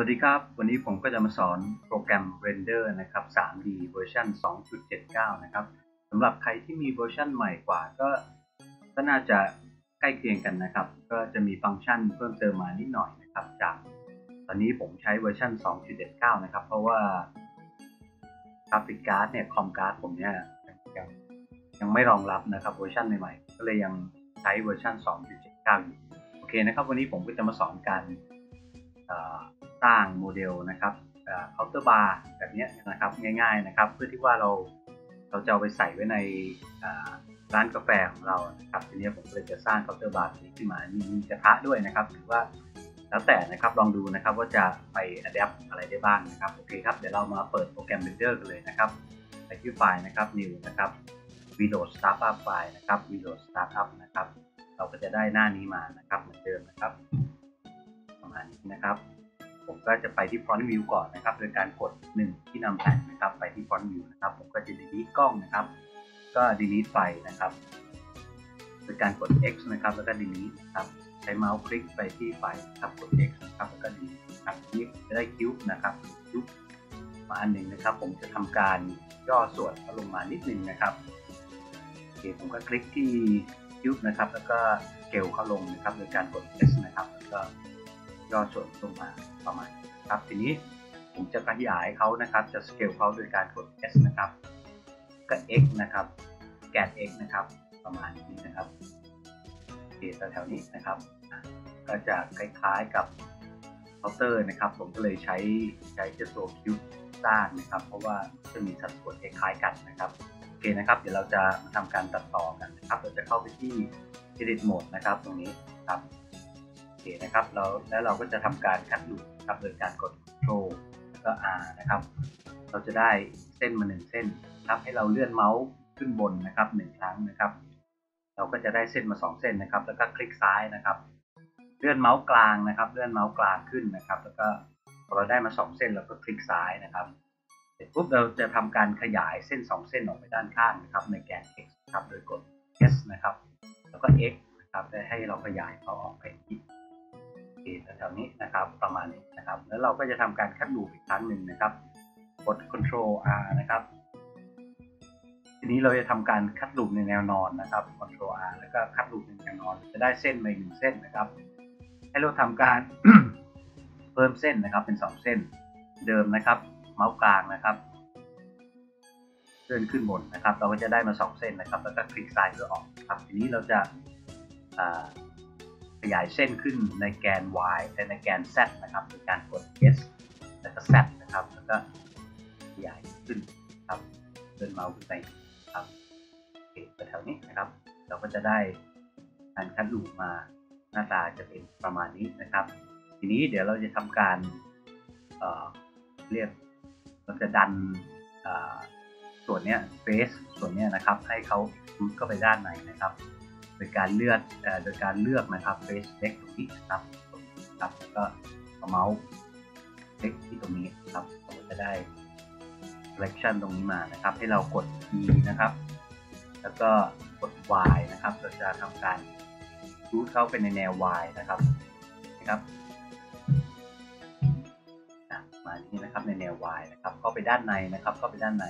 สวัสดีครับ วันนี้ผมก็จะมาสอนโปรแกรม Blender นะครับ 3D เวอร์ชัน2.79 นะครับสำหรับใครที่มีเวอร์ชันใหม่กว่าก็ก็น่าจะใกล้เคียงกันนะครับ ก็จะมีฟังก์ชันเพิ่มเติมมานิดหน่อยนะครับ จากตอนนี้ผมใช้เวอร์ชัน2.79 นะครับ เพราะว่ากราฟิกการ์ดเนี่ยคอมการ์ดผมเนี่ยยังยังไม่รองรับนะครับเวอร์ชันใหม่ๆ ก็เลยยังใช้เวอร์ชัน2.79 อยู่ โอเคนะครับ วันนี้ผมก็จะมาสอนการ สร้างโมเดลนะครับเคาน์เตอร์บาร์แบบนี้นะครับง่าย ๆนะครับ เพื่อที่ว่าเราเราจะเอาไปใส่ไว้ในร้านกาแฟของเรานะครับทีนี้ผมเลยจะสร้างเคาน์เตอร์บาร์นี้ขึ้นมามีกระทะด้วยนะครับหรือว่าแล้วแต่นะครับลองดูนะครับว่าจะไป adapt อะไรได้บ้างนะครับโอเคครับเดี๋ยวเรามาเปิดโปรแกรม Blender กันเลยนะครับไปที่ไฟล์นะครับ New นะครับ Windows Startup ไฟล์นะครับ Windows Startup นะครับ เราก็จะได้หน้านี้มานะครับเหมือนเดิมนะครับ ประมาณนี้นะครับ ผมก็จะไปที่ Front View ก่อนนะครับ โดยการกด 1 ที่นำแผ่นนะครับ ไปที่ Front View นะครับ ผมก็จะ delete กล้องนะครับ ก็ delete ไฟนะครับ โดยการกด X นะครับ แล้วก็ delete นะครับใช้เมาส์คลิกไปที่ไฟนะครับกด X นะครับแล้วก็ delete ครับนี้จะได้คิวนะครับคิวมาอันหนึ่งนะครับ ผมจะทำการย่อส่วนลงมานิดนึงนะครับโอเคผมก็คลิกที่คิวนะครับ แล้วก็เกลเข้าลงนะครับ โดยการกด S นะครับแล้วก็ ย่อส่วนลงมาประมาณครับทีนี้ผมจะขยายเขานะครับ จะสเกลเขาโดยการกด S นะครับก็ X นะครับ แกน X นะครับ ประมาณนี้นะครับเขตแถวนี้นะครับ ก็จะคล้ายๆกับเคาน์เตอร์นะครับ ผมก็เลยใช้ใช้เจ้าตัว Cube สร้างนะครับ เพราะว่าจะมีสัดส่วนคล้ายๆกันนะครับโอเคนะครับ เดี๋ยวเราจะมาทำการตัดต่อกันนะครับ เราจะเข้าไปที่ Edit Mode นะครับ ตรงนี้ครับ เคนะครับเราแล้วเราก็จะทำการ cut loop ครับโดยการกด Ctrl แล้วก็ R นะครับ เราจะได้เส้นมาหนึ่งเส้นครับให้เราเลื่อนเมาส์ขึ้นบนนะครับหนึ่งครั้งนะครับ เราก็จะได้เส้นมา 2 เส้นนะครับ แล้วก็คลิกซ้ายนะครับ เลื่อนเมาส์กลางนะครับ เลื่อนเมาส์กลางขึ้นนะครับ แล้วก็พอเราได้มา 2 เส้นเราก็คลิกซ้ายนะครับเสร็จปุ๊บเราจะทำการขยายเส้น 2 เส้นออกไปด้านข้างนะครับ ในแกน x ครับโดยกด s นะครับ แล้วก็ x นะครับได้ให้เราขยายเขาออกไปอีก แถวนี้นะครับ ประมาณนี้นะครับ แล้วเราก็จะทำการคัดลูปอีกครั้งหนึ่งนะครับ กด Ctrl R นะครับ ทีนี้เราจะทำการคัดลูปในแนวนอนนะครับ Ctrl R แล้วก็คัดลูปในแนวนอน จะได้เส้นมาหนึ่งเส้นนะครับ ให้เราทำการเพิ่มเส้นนะครับเป็น 2 เส้นเดิมนะครับ เมาส์กลางนะครับเลื่อนขึ้นบนนะครับ เราก็จะได้มา 2 เส้นนะครับ แล้วก็คลิกซ้ายเพื่อออกครับ ทีนี้เราจะ ยายเส้นขึ้นในแกน y และในแกน z นะครับโดยการกด s แล้วก็ z นะครับแล้วก็ขยายขึ้นครับเดินเมาส์ขึ้นไปครับโอเคแถวนี้นะครับ เราก็จะได้การคัดลูปมาหน้าตาจะเป็นประมาณนี้นะครับ ทีนี้เดี๋ยวเราจะทำการเเรียกเราจะดันส่วนนี้เฟสส่วนนี้นะครับ ให้เขาลุดเข้าไปด้านในนะครับ โดยการเลือกโดยการเลือกนะครับเฟสเล็กตรงนี้นะครับครับแล้วก็เอาเมาส์เล็กที่ตรงนี้ครับเราจะได้ selection ตรงนี้มานะครับ ให้เรากด E นะครับ แล้วก็กด Y นะครับ เราจะทำการรูทเข้าเป็นในแนว Y นะครับนะครับมาที่นะครับในแนว Y นะครับเข้าไปด้านในนะครับเข้าไปด้านใน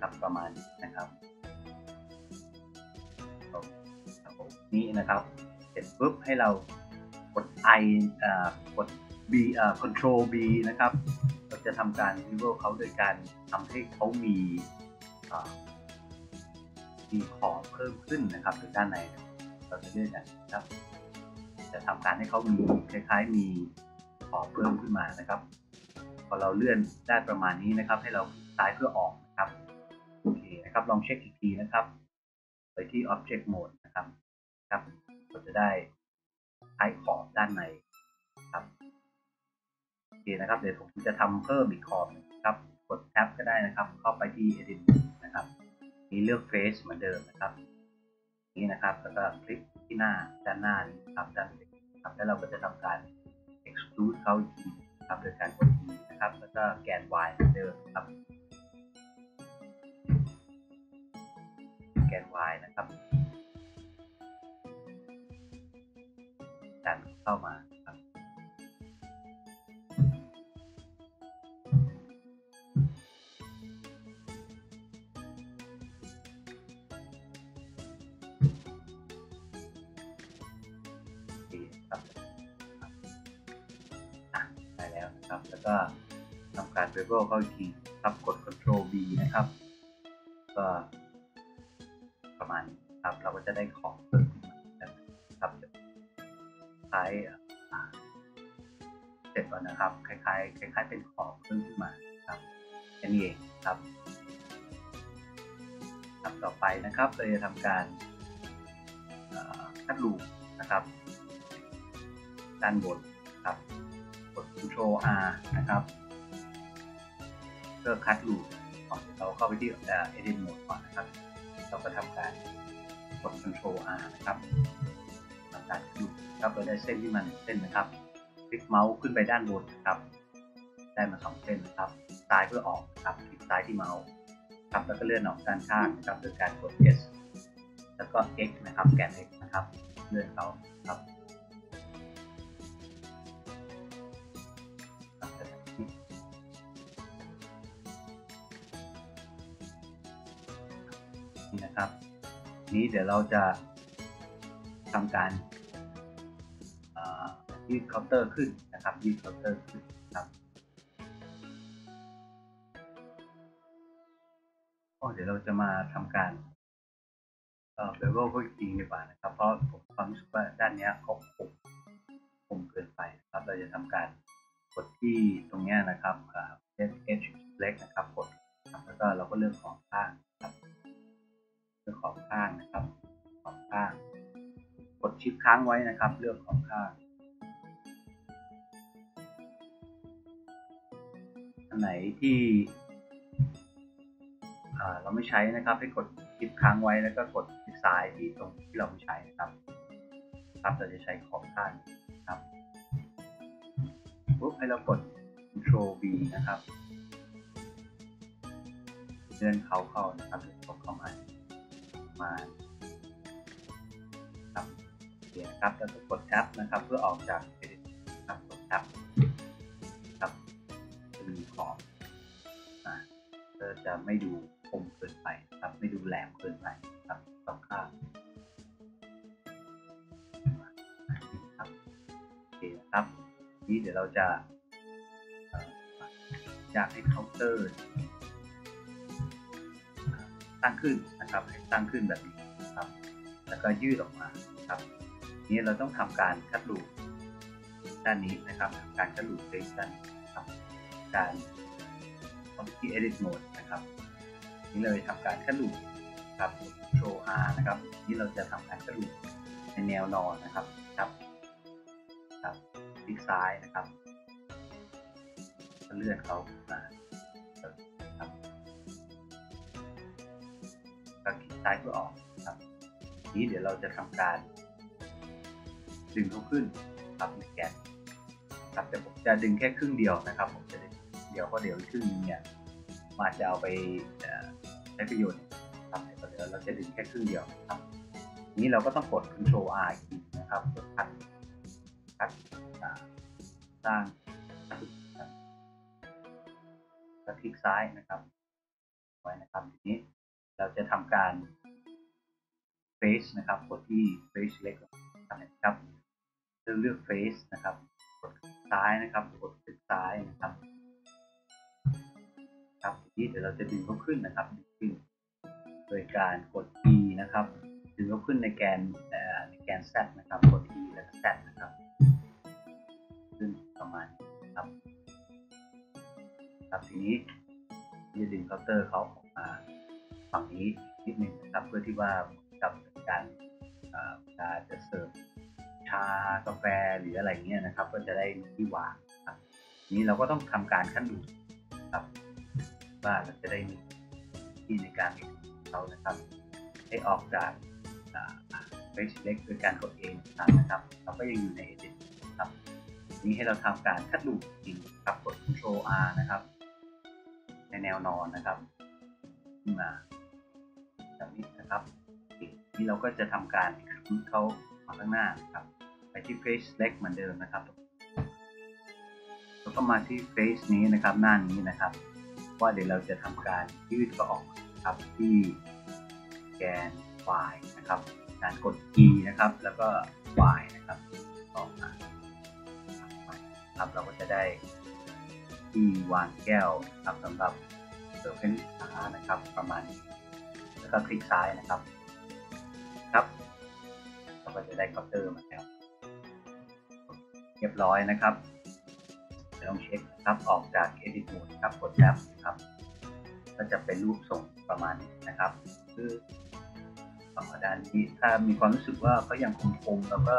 ครับประมาณนี้นะครับ นี้นะครับ เสร็จปุ๊บให้เรากด I กด B Control B นะครับ เราจะทำการ Visual เขาโดยการทำให้เขามีมีขอบเพิ่มขึ้นนะครับด้านในเราจะเลื่อนนะครับ จะทำการให้เขามีคล้าย ๆ มีขอบเพิ่มขึ้นมานะครับพอเราเลื่อนได้ประมาณนี้นะครับ ให้เราซ้ายเพื่อออกนะครับโอเคนะครับลองเช็คอีกทีนะครับ ไปที่ Object Mode นะครับ ครับก็จะได้ท้ขอบด้านในครับโอเคนะครับ เดี๋ยวผมจะทำเพิ่มอีกขอบนะครับ กดแท็บก็ได้นะครับ เข้าไปที่ Edit นะครับนี้เลือก Face เหมือนเดิมนะครับ นี้นะครับ แล้วก็คลิกที่หน้าด้านหน้านี้ครับด้านครับแล้วเราก็จะทำการ extrude เขาอีกทีครับโดยการกด E นะครับ แล้วก็แกน Y เหมือนเดิมครับ แกน Y นะครับ เข้ามาครับได้แล้วครับแล้วก็ทำการเบเบิลเข้าอีกทีครับกด Ctrl B นะครับ ก็ประมาณครับเราก็จะได้ของายคล้ายๆเป็นของเพิ่มขึ้นมาครับแค่นี้เองครับครับต่อไปนะครับเราจะทำการคัดลูปนะครับ ด้านบนครับกด Ctrl R นะครับเพื่อคัดลูปเราเข้าไปที่ Edit Mode ก่อนนะครับ เราก็ทำการกด Ctrl R นะครับทำการคัดลูปครับเราได้เส้นที่มันเส้นนะครับ คลิกเมาส์ขึ้นไปด้านบนนะครับ ได้มาสองเส้นนะครับซ้ายเพื่อออกครับคลิกซ้ายที่เมาส์ครับแล้วก็เลื่อนออกด้านข้างนะครับโดยการกด S แล้วก็ X นะครับแกน X นะครับเลื่อนเขาครับนี่นะครับ นี้เดี๋ยวเราจะทำการยืดเคาน์เตอร์ขึ้นนะครับยืดเคาน์เตอร์ขึ้นครับ เดี๋ยวเราจะมาทำการเอ่อเบเวลเขาอีกทีดีกว่านะครับ เพราะผมความรู้สึกว่าด้านนี้เขาคมคมเกินไปนะครับ เราจะทำการกดที่ตรงนี้นะครับเอ่อ H เล็กนะครับกดแล้วก็เราก็เลือกของข้างครับเลือกของข้างนะครับ ของข้าง กดชิปค้างไว้นะครับ เลือกของข้างอันไหนที่ เราไม่ใช้นะครับ ให้กดคลิกค้างไว้แล้วก็กดคลิกซ้ายที่ตรงที่เราไม่ใช้นะครับครับเราจะใช้ขอบข้างครับปุ๊บให้เรากด Ctrl V นะครับเลื่อนเขาเข้านะครับเลื่อนเข้ามามาครับเดี๋ยวครับแล้วก็กด Tab นะครับ เพื่อออกจากครับกด Tab ครับจะมีของอ่าจะไม่ดู คมเกินไปครับ ไม่ดูแหลมเกินไปครับสองข้างครับโอเคครับนี้เดี๋ยวเราจะอยากให้เคาน์เตอร์ตั้งขึ้นนะครับให้ตั้งขึ้นแบบนี้ครับ แล้วก็ยืดออกมาครับนี้เราต้องทำการคัดลูปด้านนี้นะครับการคัดลูปเซด้านครับการเข้าไปที่ edit mode นะครับ นี่เลยทำการคัดลูปครับ Ctrl R นะครับ นี่เราจะทำการคัดลูปในแนวนอนนะครับครับครับคลิกซ้ายนะครับเลื่อนเขามาครับก็คลิกซ้ายเพื่อออกครับ นี้เดี๋ยวเราจะทำการดึงเขาขึ้นครับในแกนครับแต่ผมจะดึงแค่ครึ่งเดียวนะครับ ผมจะดึงเดียวเพราะเดี๋ยวครึ่งนึงเนี่ย มาจะเอาไปใช้ประโยชน์ครับเดี๋ยวเราจะดึงแค่ครึ่งเดียวครับนี้เราก็ต้องกด Ctrl R อีกนะครับกดพัดพัดสร้างแล้วคลิกซ้ายนะครับไว้นะครับทีนี้เราจะทำการ face นะครับกดที่ face เล็กนะครับเลือกเลือก face นะครับกดซ้ายนะครับกดคลิกซ้ายนะครับ ครับทีนี้เดี๋ยวเราจะดึงเขาขึ้นนะครับดึงขึ้น โดยการกด E นะครับดึงเขาขึ้นในแกนในแกน Z นะครับกด E แล้วก็ Z นะครับขึ้นประมาณครับ ครับทีนี้จะดึงเคาน์เตอร์เขาออกมาฝั่งนี้นิดนึงนะครับเพื่อที่ว่ากับการเวลาจะเสิร์ฟชากาแฟหรืออะไรเงี้ยนะครับ ก็จะได้ที่วางครับนี้เราก็ต้องทำการขั้นดูครับาเราจะได้มีที่ในการเขานะครับ ให้ออกจากเฟซเล็กโดยการกดเองนะครับ เราก็ยังอยู่ใน edit ครับนี้ให้เราทำการคัดลูปจริงครับกด Ctrl R นะครับ ในแนวนอนนะครับขึ้นมาแบบนี้นะครับนี่เราก็จะทำการคลิกเขามาข้างหน้าครับ ไปที่ Face Select เหมือนเดิมนะครับแล้วก็มาที่ Face นี้นะครับ หน้านี้นะครับ ว่าเดี๋ยวเราจะทำการยืดก็ออกครับที่แกน Y นะครับ การกด E นะครับ แล้วก็ Y นะครับออกมาครับเราก็จะได้ที่วางแก้วนะครับสำหรับเสิร์ฟให้ลูกค้านะครับ ประมาณนี้แล้วก็คลิกซ้ายนะครับครับเราก็จะได้เคาน์เตอร์มาแล้วเรียบร้อยนะครับ ต้องเช็คนะครับออกจาก Edit Mode ครับกดแท็บครับ ก็จะเป็นรูปทรงประมาณนี้นะครับ คือฝั่งด้านนี้ถ้ามีความรู้สึกว่าเขายังคงๆแล้วก็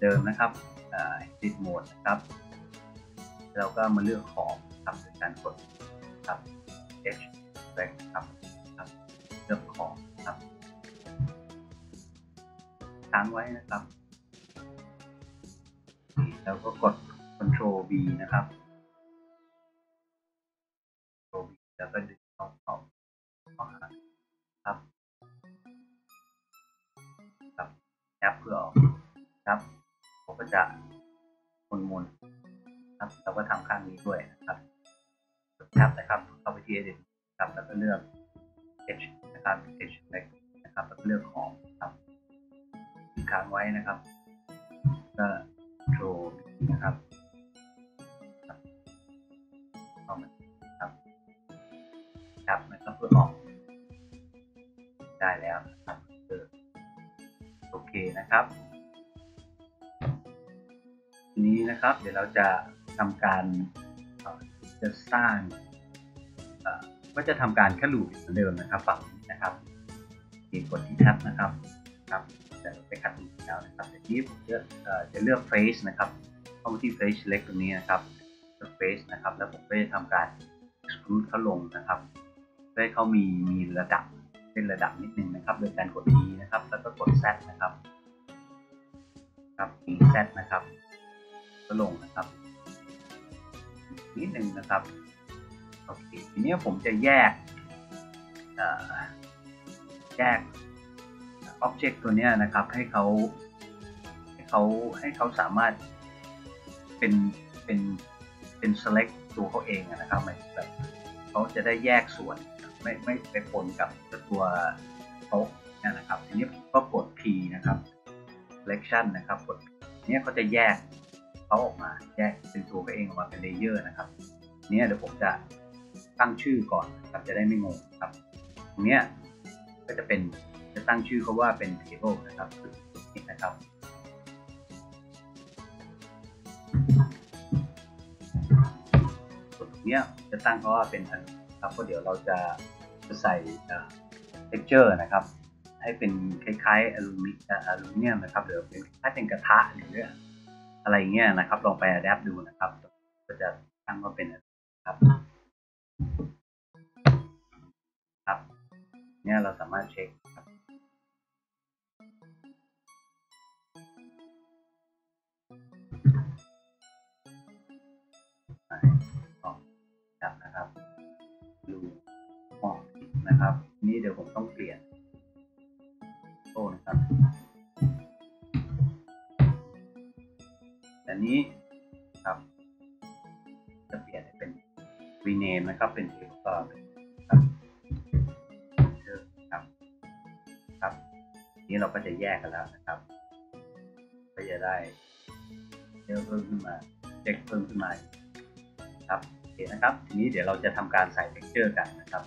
เดิมนะครับติดโหมดนะครับ เราก็มาเลือกของครับโดยการกดครับ H Select ครับครับเลือกของครับค้างไว้นะครับ แล้วก็กด Ctrl V นะครับ Ctrl V แล้วก็ดึงเข้าเข้าเข้าหาครับครับแอปเพื่อออกครับผมก็จะหมุนครับแล้วก็ทำข้างนี้ด้วยนะครับกดแท็บนะครับเข้าไปที่ Edit ครับแล้วก็เลือก H นะครับ H นะครับแล้วก็เลือกของครับค้างไว้นะครับก็ Control นะครับ ได้แล้วนะครับโอเคนะครับ ทีนี้นะครับเดี๋ยวเราจะทำการจะสร้างก็จะทำการแค่ลูปเหมือนเดิมนะครับฝั่งนี้นะครับทีกดที่แท็บนะครับครับจะไปคัดลูปแล้วนะครับทีนี้ผมจะจะเลือกเฟสนะครับเข้าที่เฟสเล็กตรงนี้นะครับเฟสนะครับ แล้วผมก็จะทำการ exclude เขาลงนะครับเพื่อให้เขามีมีระดับ เป็นระดับนิดนึงนะครับ โดยการกด E นะครับ แล้วก็กด Z นะครับ ครับ E Z นะครับก็ลงนะครับนิดนึงนะครับโอเคทีนี้ผมจะแยกแยก Object ตัวนี้นะครับ ให้เขาให้เขาให้เขาสามารถเป็นเป็นเป็น select ตัวเขาเองนะครับแบบเขาจะได้แยกส่วน ไม่ไม่ไปปนกับตัวโต๊ะนะครับทีนี้ก็กด P นะครับ selection นะครับกดเนี้เขาจะแยกเขาออกมาแยกเป็นตัวเขาเองออกมาเป็น layer นะครับ เนี้เดี๋ยวผมจะตั้งชื่อก่อนครับจะได้ไม่งงครับตรงเนี้ยก็จะเป็นจะตั้งชื่อเขาว่าเป็น table นะครับนี่นะครับส่วนตรงเนี้ยจะตั้งเขาว่าเป็น นุครับเพราะเดี๋ยวเราจะใส่ texture นะครับ ให้เป็นคล้ายๆอลูมิอลูมิเนียมนะครับหรือเป็นคล้ายเป็นกระทะหรืออะไรเงี้ยนะครับ ลองไปอัดแอปดูนะครับ ก็จะตั้งว่าเป็นครับครับเนี่ยเราสามารถเช็ค นะครับ นี่เดี๋ยวผมต้องเปลี่ยนโต้นะครับอันนี้ครับ จะเปลี่ยนเป็น rename นะครับ เป็น text ครับครับ ครับ นี้เราก็จะแยกกันแล้วนะครับ ก็จะได้เพิ่มขึ้นมาเช็คเพิ่มขึ้นมาครับโอเคนะครับ ทีนี้เดี๋ยวเราจะทำการใส่ texture กันนะครับ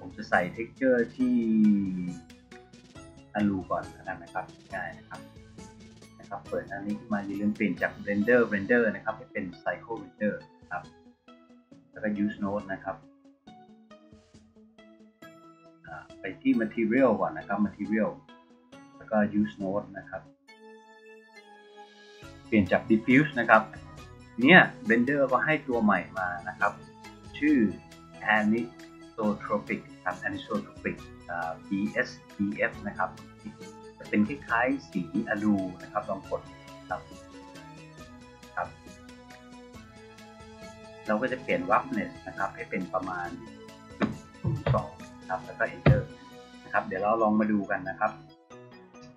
ผมจะใส่ texture ที่อลูก่อนนะครับง่ายนะครับนะครับ เปิดอันนี้ขึ้นมาอย่าลืมเปลี่ยนจาก render render นะครับให้เป็น cycle render ครับ แล้วก็ use node นะครับไปที่ material ก่อนนะครับ material แล้วก็ use node นะครับ เปลี่ยนจาก diffuse นะครับเนี่ย render ก็ให้ตัวใหม่มานะครับ ชื่อ anisotropic ครับ anisotropic BSDF นะครับจะเป็นคล้ายๆสีอลูนะครับลองกดครับครับ เราก็จะเปลี่ยน roughness นะครับ ให้เป็นประมาณ2ครับแล้วก็ enter นะครับ เดี๋ยวเราลองมาดูกันนะครับ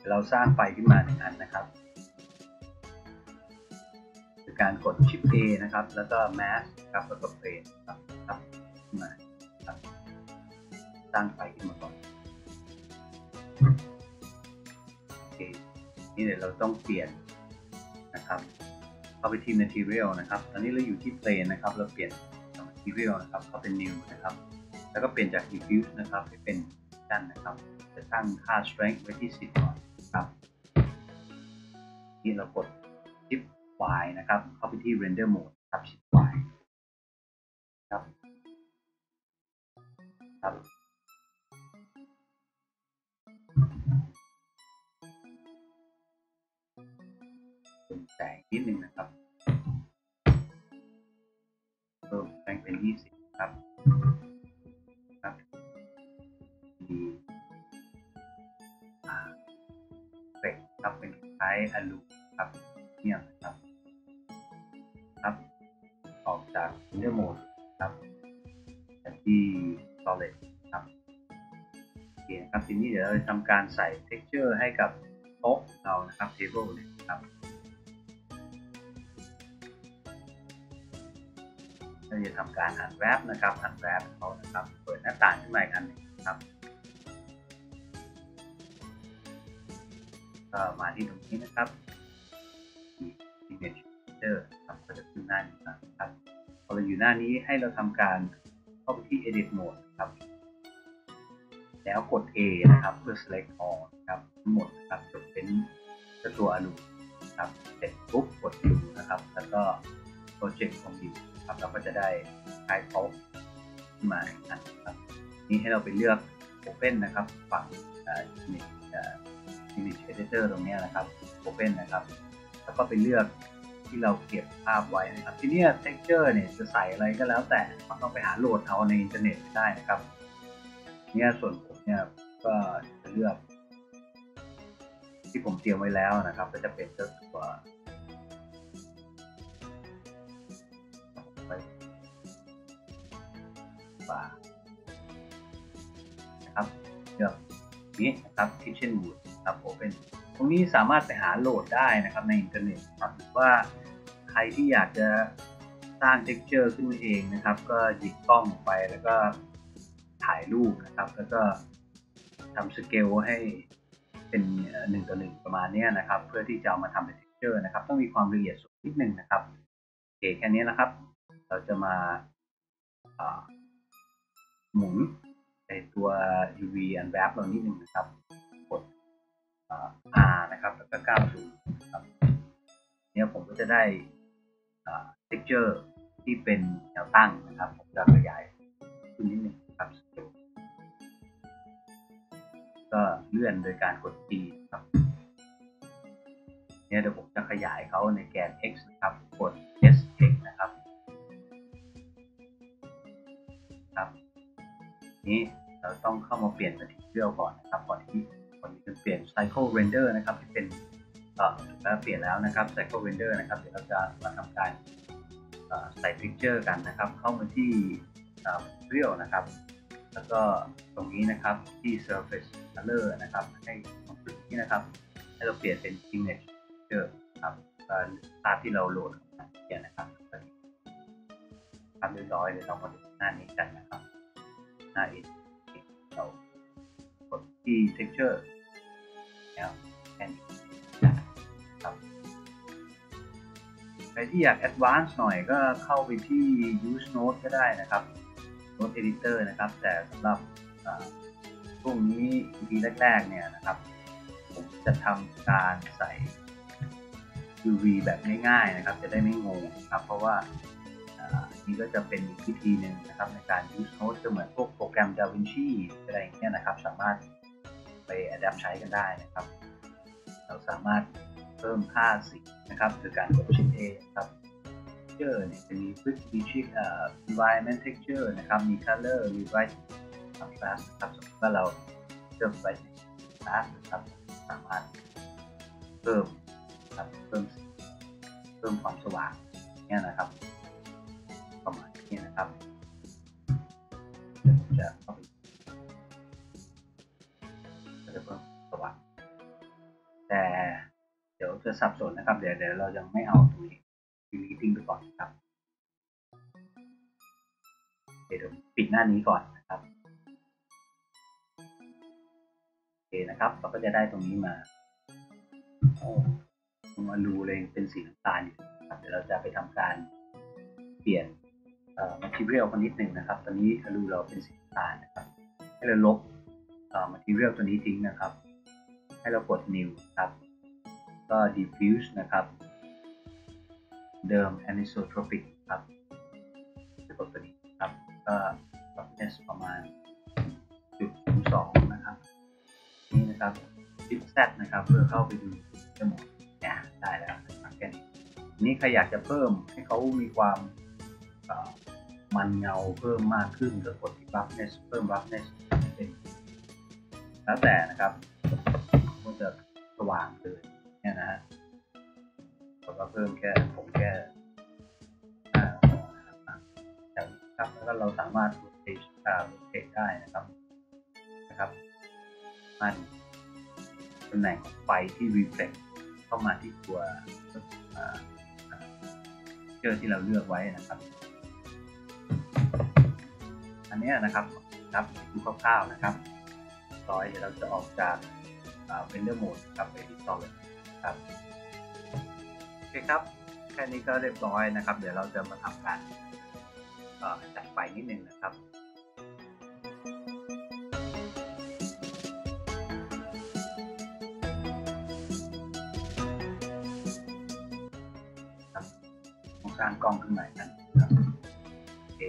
เราสร้างไฟขึ้นมาหนึ่งอันนะครับการกด Shift A นะครับ แล้วก็ Mask ครับแล้วก็ Plane ครับครับมา สร้างไฟขึ้นมาก่อนนี่เดี๋ยวเราต้องเปลี่ยนนะครับเข้าไปที่ material นะครับ ตอนนี้เราอยู่ที่ plane นะครับ เราเปลี่ยน material นะครับเข้าเป็น new นะครับ แล้วก็เปลี่ยนจาก diffuse นะครับให้เป็นด้านนะครับ จะตั้งค่า strength ไว้ที่ 10ก่อนนะครับนี่เรากด shift y นะครับ เข้าไปที่ render mode ครับ shift y ครับครับ แสงนิดนึงนะครับเพิ่มแสงเป็น20ครับครับมีอ่าเฟกครับเป็นคล้ายอลูครับเนี่ยนะครับครับ ออกจาก render mode ครับที่ solid คครับทีนี้เดี๋ยวเราจะทำการใส่ texture ให้กับโต๊ะเรานะครับ table เนี่ยนะครับเราจะทำการ unwrap นะครับ unwrap เขานะครับเปิดหน้าต่างขึ้นมาอีกอันนึงครับก็มาที่ตรงนี้นะครับ image editor ครับก็จะขึ้นหน้านี้นะครับพอเราอยู่หน้านี้ให้เราทำการเข้าไปที่ edit mode ครับ แล้วกด A นะครับเพื่อ select all นะครับทั้งหมดนะครับยกเป็นตัวอลูครับเสร็จปุ๊บกด U นะครับ แล้วก็ project ของ U ครับเราก็จะได้คล้ายโต๊ะขึ้นมาอันะครับนี่ให้เราไปเลือก Open นะครับฝั่งอ่อ image เอ่อ image editor ตรงนี้นะครับ Open นะครับ แล้วก็ไปเลือกที่เราเก็บภาพไว้นะครับ ทีเนี้ texture เนี่ยจะใส่อะไรก็แล้วแต่ต้องไปหาโหลดเอาในอินเทอร์เน็ตได้นะครับเนี่ยส่วนผม เนี่ยก็จะเลือกที่ผมเตรียมไว้แล้วนะครับ ก็จะเป็นเจ้าตัวไว้ป่านะครับเลือกนี้นะครับ kitchen wood ครับ open ตรงนี้สามารถไปหาโหลดได้นะครับในอินเทอร์เน็ตครับหรือว่าใครที่อยากจะสร้าง texture ขึ้นมาเองนะครับ ก็หยิบกล้องไปแล้วก็ถ่ายรูปนะครับ แล้วก็ ทำสเกลให้เป็นหนึ่งต่อหนึ่งประมาณนี้นะครับ เพื่อที่จะเอามาทำเป็น texture นะครับ ต้องมีความละเอียดสูงนิดนึงนะครับโอเคแค่นี้นะครับ เราจะมาหมุนในตัว UV unwrap เรานิดนึงนะครับกด R นะครับแล้วก็90ครับเนี่ยผมก็จะได้ texture ที่เป็นแนวตั้งนะครับ ผมจะขยายขึ้นนิดนึง ก็เลื่อนโดยการกด T ครับเนี่ยเดี๋ยวผมจะขยายเขาในแกน x นะครับ กด S x นะครับ ครับ นี้เราต้องเข้ามาเปลี่ยน material ก่อนนะครับ ก่อนที่ก่อนที่จะเปลี่ยน cycle render นะครับที่เป็นเอ่อแล้วเปลี่ยนแล้วนะครับ cycle render นะครับ เดี๋ยวเราจะมาทำการใส่ picture กันนะครับ เข้ามาที่ material นะครับ แล้วก็ตรงนี้นะครับที่ surface color นะครับให้ตรงจุดนี้นะครับ ให้เราเปลี่ยนเป็น image picture ครับภาพที่เราโหลดเปลี่ยนนะครับทำเรียบร้อยเดี๋ยเรามาดูหน้านี้กันนะครับ หน้า edit เรากดที่ texture แล้วแค่นี้ครับใครที่อยาก advance หน่อยก็เข้าไปที่ use note ก็ได้นะครับ note editor นะครับ แต่สำหรับช่วงนี้ EP แรกๆเนี่ยนะครับ ผมจะทำการใส่ UV แบบง่ายๆนะครับ จะได้ไม่งงครับ เพราะว่านี่ก็จะเป็นอีกวิธีหนึ่งนะครับ ในการ use note จะเหมือนพวกโปรแกรม DaVinci อะไรอย่างเงี้ยนะครับ สามารถไป adapt ใช้กันได้นะครับ เราสามารถเพิ่มค่าสีนะครับโดยการกด Shift A ครับ texture เนี่ยจะมี quick switching เอ่อ environment texture นะครับ มี color มี bright contrast นะครับสมมติว่าเราเลือก bright contrast นะครับ สามารถเพิ่มครับเพิ่มเพิ่มความสว่างเนี่ยนะครับ ประมาณนี้นะครับเดี๋ยวผมจะเข้าไปจะเพิ่มสว่างแต่เดี๋ยวจะสับสนนะครับ เดี๋ยวเดี๋ยวเรายังไม่เอาตรงนี้ deleting ไปก่อนครับเดี๋ยวปิดหน้านี้ก่อนนะครับโอเคนะครับ เราก็จะได้ตรงนี้มาโอ้ตรงอลูเลยเป็นสีน้ำตาลอยู่ครับเดี๋ยวเราจะไปทำการเปลี่ยนเอ่อ material คนนิดหนึ่งนะครับ ตอนนี้รูเราเป็นสีน้ำตาลนะครับ ให้เราลบเอ่อ material ตัวนี้ทิ้งนะครับ ให้เรากด new ครับ ก็ diffuse นะครับ เดิม anisotropic ครับจะกดตัวนี้ครับก็ roughness ประมาณจุดสองนะครับ นี่นะครับชิป Z นะครับ เพื่อเข้าไปดูจมูกเนี่ยได้แล้วนะครับแค่นี้นี้ใครอยากจะเพิ่มให้เขามีความมันเงาเพิ่มมากขึ้นก็กดที่ roughness เพิ่ม roughness เป็นแล้วแต่นะครับมันจะสว่างเลยเนี่ยนะฮะ แล้วก็เพิ่มแค่ผมแค่อ่าอย่างนี้ครับแล้วก็เราสามารถ rotate อ่า rotate ได้นะครับนะครับ มันตำแหน่งของไฟที่ reflect เข้ามาที่ตัวอ่าเจอที่เราเลือกไว้นะครับ อันนี้นะครับครับดูคร่าวๆนะครับต่อยเดี๋ยวเราจะออกจากอ่า render mode กลับไปที่ solid ครับ คครับ แค่นี้ก็เรียบร้อยนะครับ เดี๋ยวเราจะมาทำการจัดไฟนิดนึงนะครับสร้างกล้องขึ้นใหม่กันนะครับโอเอ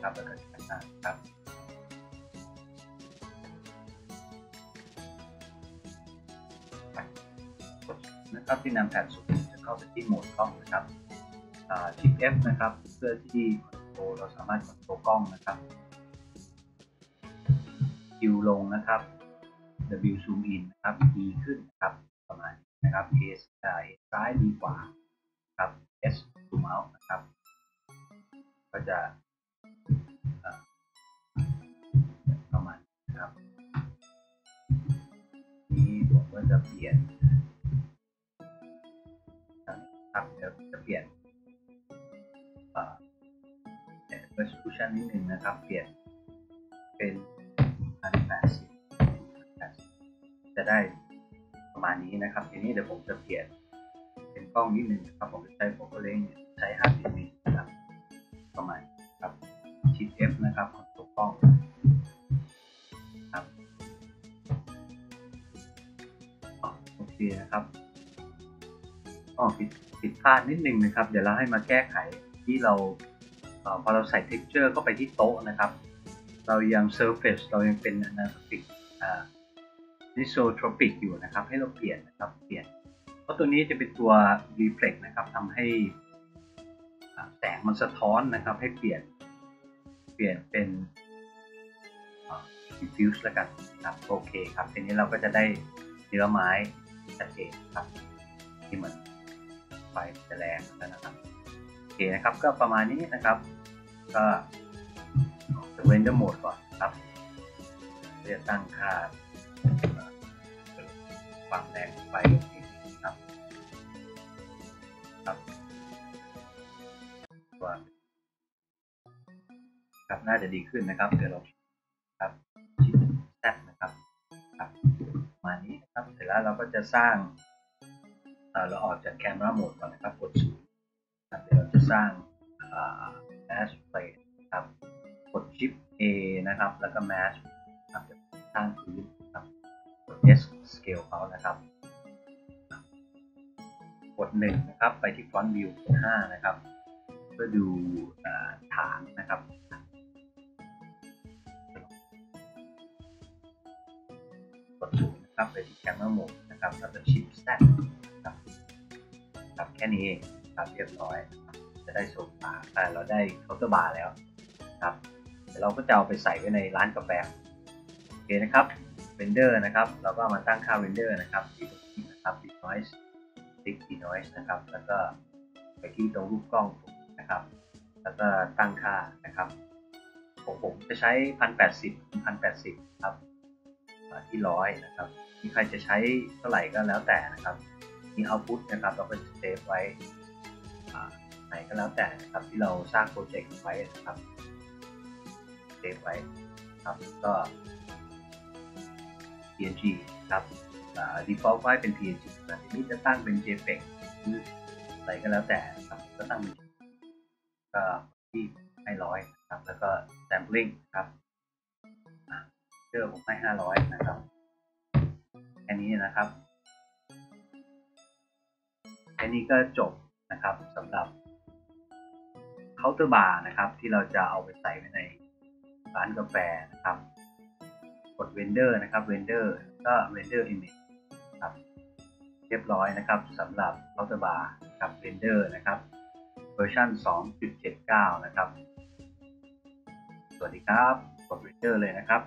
ครับแล้วก็จัดการครับไป นะครับที่นำแผ่นสูงจะเข้าไปที่โหมดกล้องนะครับชิป F นะครับเพื่อที่คอนโทรลเราสามารถคอนโทรลกล้องนะครับ Q ลงนะครับ W zoom in นะครับ E ขึ้นนะครับประมาณนะครับ A อ่า A ซ้ายดีกว่าครับ S zoom out นะครับ ก็จะประมาณนี้นะครับนี้ผมก็จะเปลี่ยน ครับเดี๋ยวจะเปลี่ยนเอ่อ resolution นิดหนึ่งนะครับ เปลี่ยนเป็น1080จะได้ประมาณนี้นะครับ ทีนี้เดี๋ยวผมจะเปลี่ยนเป็นกล้องนิดหนึ่งนะครับผมจะใช้โฟกัสเลนส์ใช้5 mm นะครับประมาณครับชิป F นะครับของตัวกล้องครับโอเคนะครับอ๋อผิด ผิดพลาดนิดนึงนะครับ เดี๋ยวเราให้มาแก้ไขที่เราพอเราใส่ texture เข้าไปที่โต๊ะนะครับ เรายัง surface เรายังเป็น anisotropic anisotropic อยู่นะครับ ให้เราเปลี่ยนนะครับ เปลี่ยน เพราะตัวนี้จะเป็นตัว reflect นะครับทำให้แสงมันสะท้อนนะครับ ให้เปลี่ยน เปลี่ยนเป็น diffuse แล้วกันครับ โอเคครับ ทีนี้เราก็จะได้เนื้อไม้ชัดเจนครับ ที่เหมือน ไฟจะแรงแล้วนะครับโอเคนะครับก็ประมาณนี้นะครับก็เวนเดอร์โหมดก่อนครับจะตั้งค่าความแรงไฟลงนิดนึงครับครับว่าครับน่าจะดีขึ้นนะครับเดี๋ยวเราครับชิปแซนะครับครับประมาณนี้นะครับเสร็จแล้วเราก็จะสร้าง เราออกจากแคม e r าโหมดก่อนนะครับ กดศูนย์ครับเดี๋ยวเราจะสร้างแอชเพลทครับ กดชิป A นะครับ แล้วก็ Match ครับจะสร้างพื้นครับ กด S Scale เขานะครับ กด 1 นะครับ ไปที่ Front View กด5นะครับ เพื่อดูฐานนะครับกด0นะครับ ไปที่ Camera Mode นะครับ แล้วก็ชิป Z นะ ครับครับแค่นี้ครับเรียบร้อย จะได้โซฟาแต่เราได้เคาน์เตอร์บาร์แล้วครับเดี๋ยวเราก็จะเอาไปใส่ไว้ในร้านกาแฟโอเคนะครับ render นะครับเราก็มาตั้งค่า render นะครับที่ตรงนี้นะครับ denoise tick denoise นะครับ แล้วก็ไปที่ตรงรูปกล้องนะครับ แล้วก็ตั้งค่านะครับของผมจะใช้ 1080 1080 ครับ ที่ร้อยนะครับ มีใครจะใช้เท่าไหร่ก็แล้วแต่นะครับ มี output นะครับเราก็จะเซฟไว้ไหนก็แล้วแต่นะครับที่เราสร้างโปรเจกต์ไว้นะครับเซฟไว้ครับก็ PNG ครับ default ไว้เป็น PNG แต่ทีนี้จะตั้งเป็น JPEG หรืออะไรก็แล้วแต่นะครับก็ตั้งเป็นก็ที่ให้ร้อยนะครับแล้วก็ sampling ครับเจอผมให้ห้าร้อยนะครับแค่นี้นะครับ แค่นี้ก็จบนะครับสำหรับเคาน์เตอร์บาร์นะครับ ที่เราจะเอาไปใส่ไว้ในร้านกาแฟนะครับ กด render นะครับ render ก็ render image ครับเรียบร้อยนะครับสำหรับเคาน์เตอร์บาร์กับ Blender นะครับเวอร์ชัน2.79 นะครับ สวัสดีครับ กด render เลยนะครับ